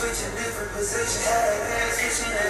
switching different positions. Had ass wishing that